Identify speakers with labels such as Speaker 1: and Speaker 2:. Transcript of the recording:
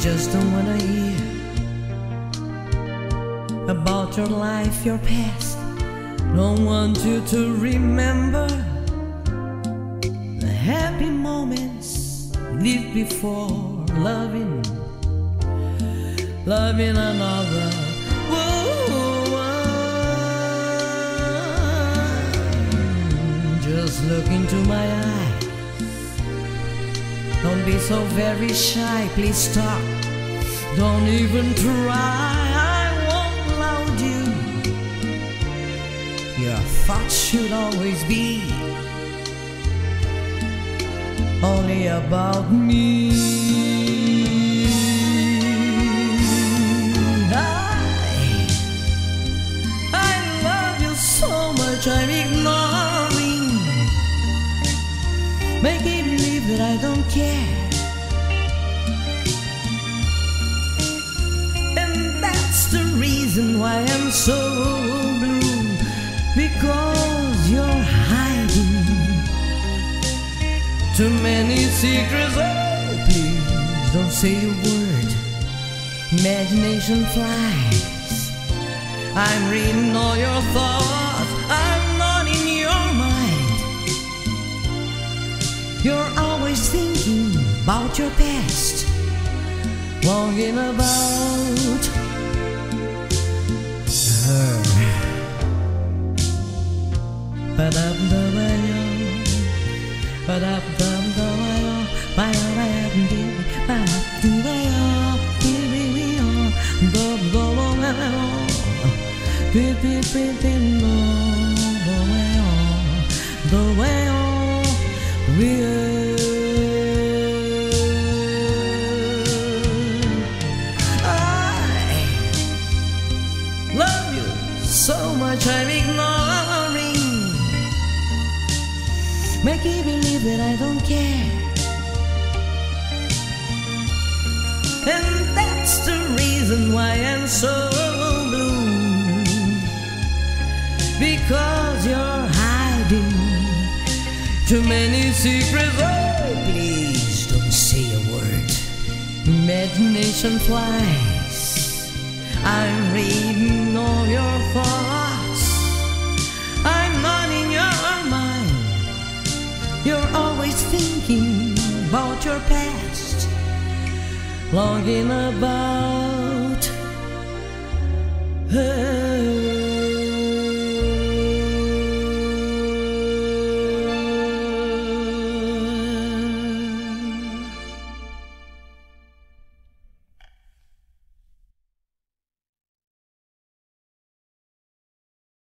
Speaker 1: just don't wanna hear about your life, your past. Don't want you to remember the happy moments lived before loving, loving another. Just look into my eyes. Don't be so very shy, please stop. Don't even try, I won't allow you. Your thoughts should always be only about me. I, I love you so much, I'm ignoring. Making I don't care. And that's the reason why I'm so blue. Because you're hiding too many secrets. Oh, please don't say a word. Imagination flies. I'm reading all your thoughts. I'm not in your mind. You're always thinking about your past, longing about. Her. Ba-dum-dum-ba-yo, ba-dum-dum-dum-ba-yo, ba-yo-ba-yum-dee, ba-dum-dum-ba-yo, dee-dee-dee-yo, dum-dum-dum-ba-yo, dee-dee-dee-dee-no, ba-yo, ba-yo, we- ignoring. Make me believe that I don't care. And that's the reason why I'm so blue. Because you're hiding too many secrets. Oh, please don't say a word. Imagination flies. I'm You're always thinking about your past, longing about her.